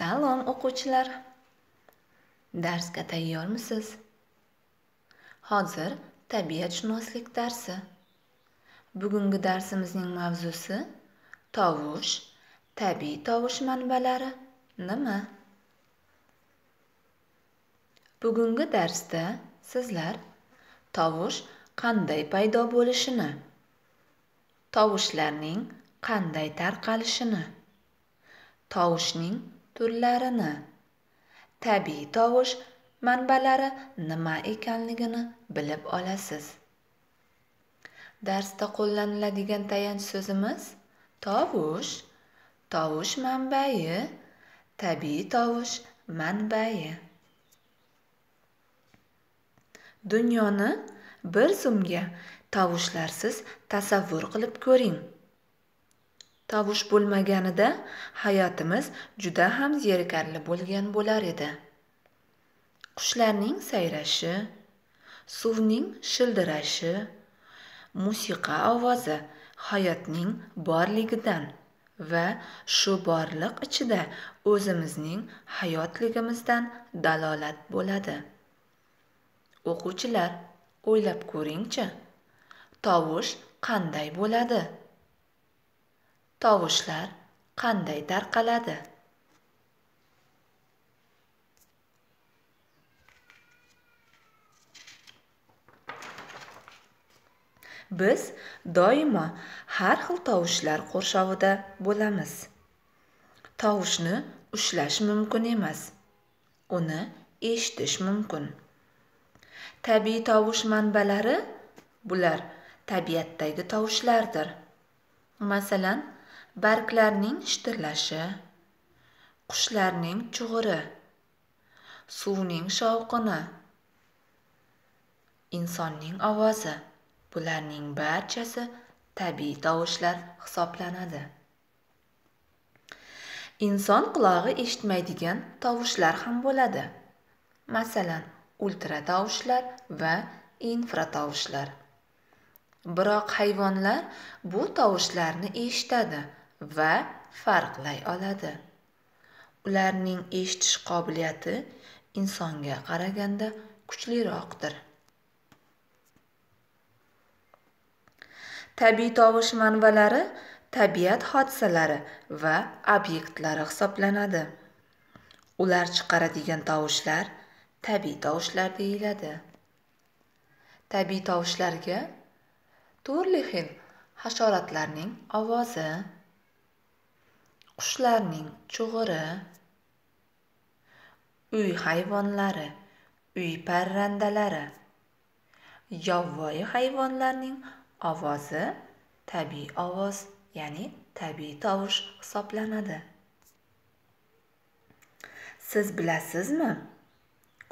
Salom o'quvchilar. Darsga tayyormisiz? Hozir tabiatshunoslik darsi. Bugungi darsimizning mavzusi tovush, tabiiy tovush manbalari nima? Bugungi darsda sizlar tovush qanday paydo bo'lishini, tovushlarning qanday tarqalishini, tovushning turlarini tabiiy tovush manbalari nima ekanligini bilib olasiz. Darsda qo'llaniladigan tayanch so'zimiz tovush. Tovush manbai tabiiy tovush manbai. Dunyoni bir zumga tovushlarsiz tasavvur qilib ko'ring. Tovush bo'lmaganida hayotimiz juda ham zerikarli bo'lgan bo'lar edi. Qushlarning sayrashi suvning shildirashi musiqa ovozi hayotning borligidan va shu borliq ichida o'zimizning hayotligimizdan dalolat bo'ladi. O'quvchilar o'ylab ko'ringchi tovush qanday bo'ladi? Tovushlar qanday tarqaladi? Biz doimo har xil tovushlar qurshovida bo'lamiz. Tovushni ushlash mumkin emas uni eshitish mumkin. Tabiiy tovush manbalari bular tabiatdagi tovushlardir. Masalan barglarning shitirlashi qushlarning chug'uri suvning shovqini insonning ovozi bularning barchasi tabiiy tovushlar hisoblanadi. Inson qulog'i eshitmaydigan tovushlar ham bo'ladi. Masalan ultra tovushlar va infratovushlar biroq hayvonlar bu tovushlarni eshitadi. Va farqlay oladi. Ularning eshitish qobiliyati insonga qaraganda kuchliroqdir. Tabiiy tovush manbalari tabiat hodisalari va obyektlari hisoblanadi. Ular chiqaradigan tovushlar tabiiy tovushlar deyiladi. Tabiiy tovushlarga turli xil hasharotlarning ovozi. Qushlarning chug'uri uy hayvonlari uy parrandalari. Yovvoyi hayvonlarning ovozi tabiiy ovoz ya'ni tabiiy tovush hisoblanadi. Siz bilasizmi?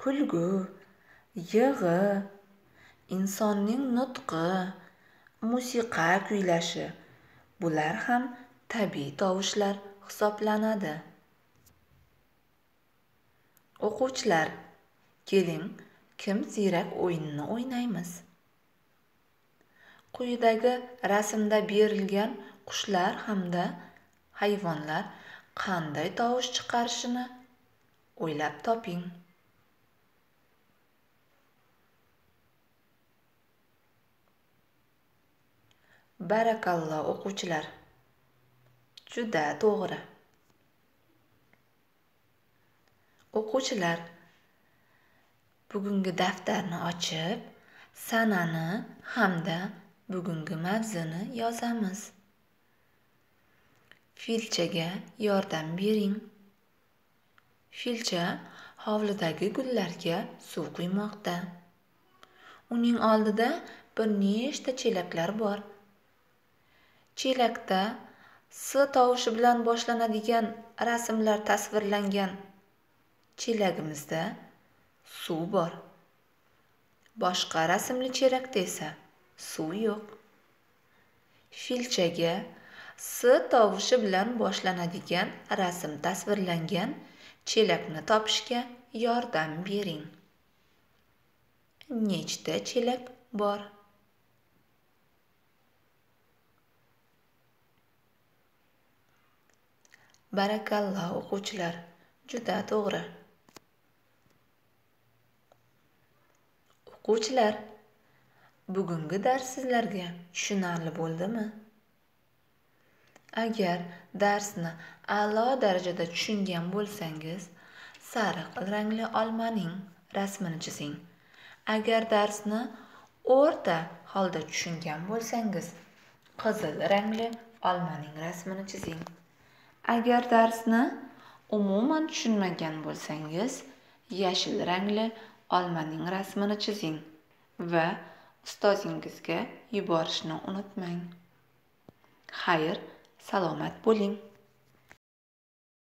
Kulgu yig'i insonning nutqi musiqa kuylashi. Bular ham tabiiy tovushlar. Hisoblanadi. O'quvchilar keling kim ziyrak o'yinini o'ynaymiz? Quyidagi rasmda berilgan qushlar hamda hayvonlar qanday tovush chiqarishini o'ylab toping. Barakalloh o'quvchilar. Juda to'g'ri. O'quvchilar bugungi daftarni ochib sanani hamda bugungi mavzuni yozamiz. Filchaga yordam bering. Filcha hovlidagi gullarga suv quymoqda. Uning oldida bir nechta chelaklar bor. Chelakda s tovushi bilan boshlanadigan rasmlar tasvirlangan chelagimizda suv bor. Boshqa rasmli chelakda esa suv yo'q. Filchaga s tovushi bilan boshlanadigan rasm tasvirlangan chelakni topishga yordam bering. Nechta chelak bor? Barakalla o'quvchilar. Juda to'g'ri. O'quvchilar bugungi dars sizlarga tushunarli bo'ldimi? Agar darsni a'lo darajada tushungan bo'lsangiz sariq rangli olmaning rasmini chizing. Agar darsni o'rta holda tushungan bo'lsangiz qizil rangli olmaning rasmini chizing. Agar darsni umuman tushunmagan bo'lsangiz yashil rangli olmaning rasmini chizing va ustozingizga yuborishni unutmang. Xayr salomat bo'ling.